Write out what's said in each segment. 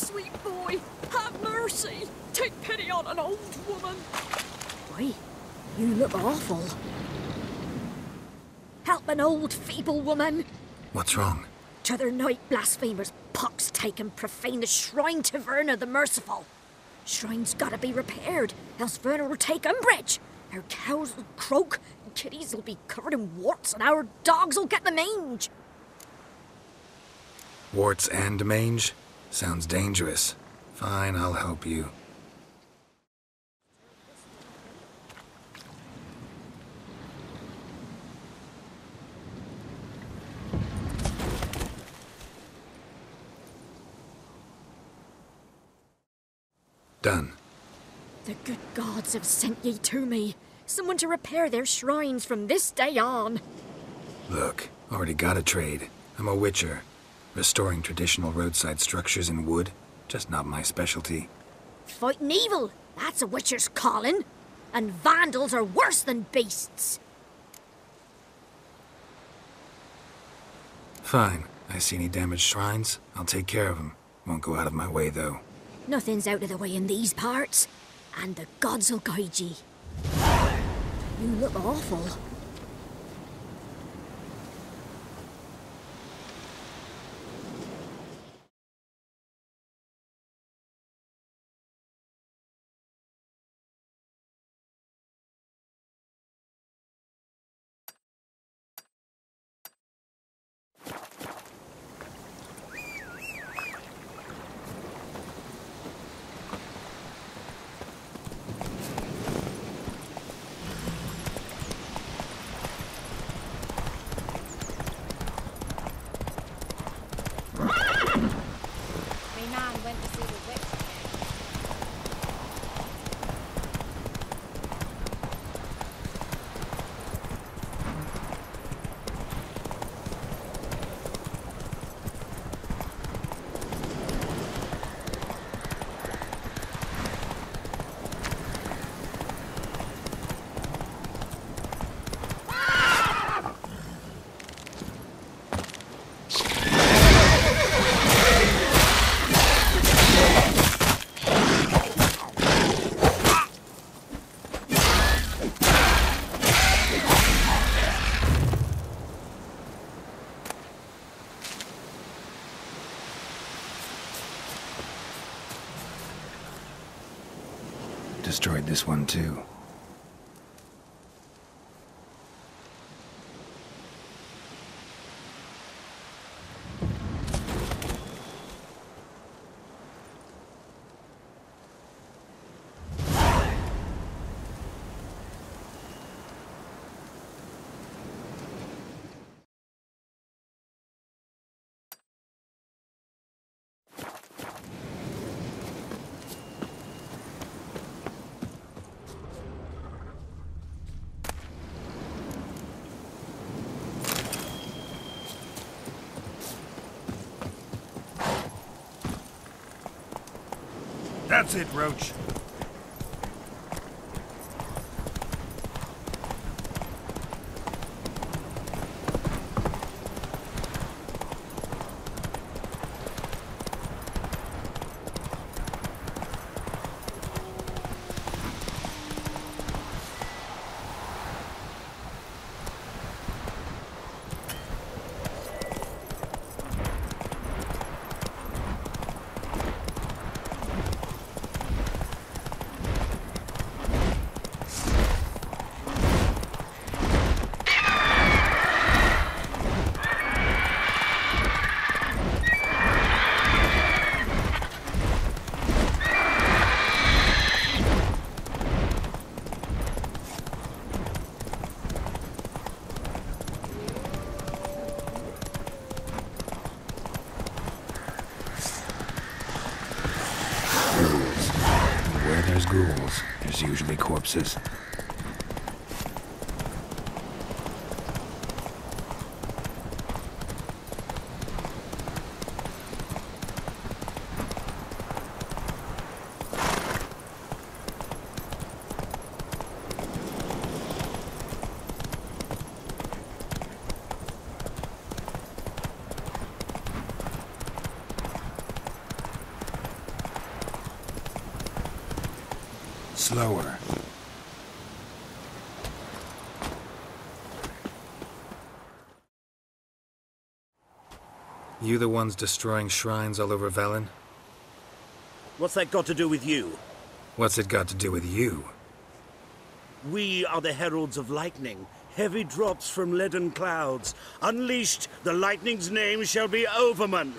sweet boy, have mercy. Take pity on an old woman. Why, you look awful. Help an old feeble woman. What's wrong? T'other night blasphemers pox take and profane the shrine to Verna the Merciful. Shrine's gotta be repaired, else Verna will take umbrage. Our cows will croak, and kitties will be covered in warts, and our dogs will get the mange. Warts and mange? Sounds dangerous. Fine, I'll help you. Done. The good gods have sent ye to me. Someone to repair their shrines from this day on. Look, already got a trade. I'm a witcher. Restoring traditional roadside structures in wood, just not my specialty. Fighting evil, that's a witcher's calling. And vandals are worse than beasts. Fine. I see any damaged shrines, I'll take care of them. Won't go out of my way, though. Nothing's out of the way in these parts, and the gods will guide ye. You look awful. Renan went to see the witch again. Destroyed this one, too. That's it, Roach. There's ghouls, there's usually corpses. Slower. You the ones destroying shrines all over Velen? What's that got to do with you? What's it got to do with you? We are the heralds of lightning. Heavy drops from leaden clouds. Unleashed, the lightning's name shall be Overman.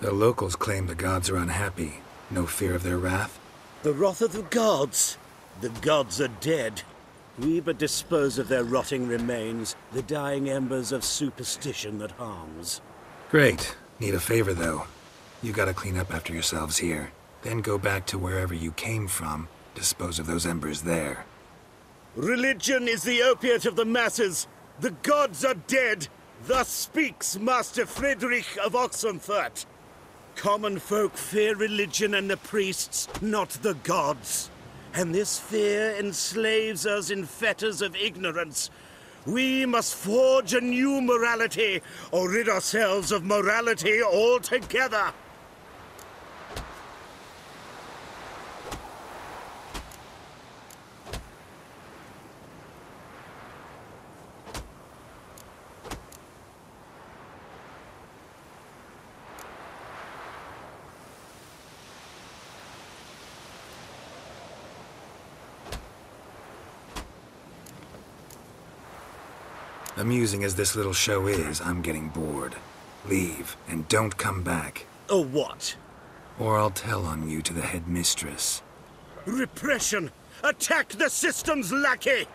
The locals claim the gods are unhappy. No fear of their wrath? The wrath of the gods. The gods are dead. We but dispose of their rotting remains, the dying embers of superstition that harms. Great. Need a favor, though. You gotta clean up after yourselves here. Then go back to wherever you came from. Dispose of those embers there. Religion is the opiate of the masses. The gods are dead. Thus speaks Master Friedrich of Oxenfurt. Common folk fear religion and the priests, not the gods. And this fear enslaves us in fetters of ignorance. We must forge a new morality, or rid ourselves of morality altogether. Amusing as this little show is, I'm getting bored. Leave, and don't come back. Or what? Or I'll tell on you to the headmistress. Repression! Attack the system's lackey!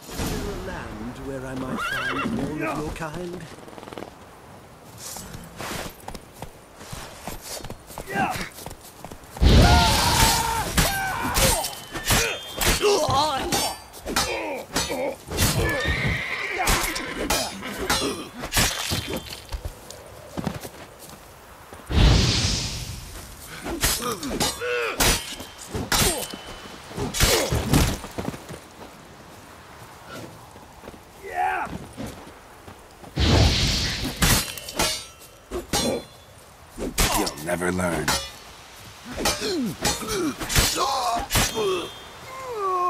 Is there a land where I might find more of your kind? You'll never learn.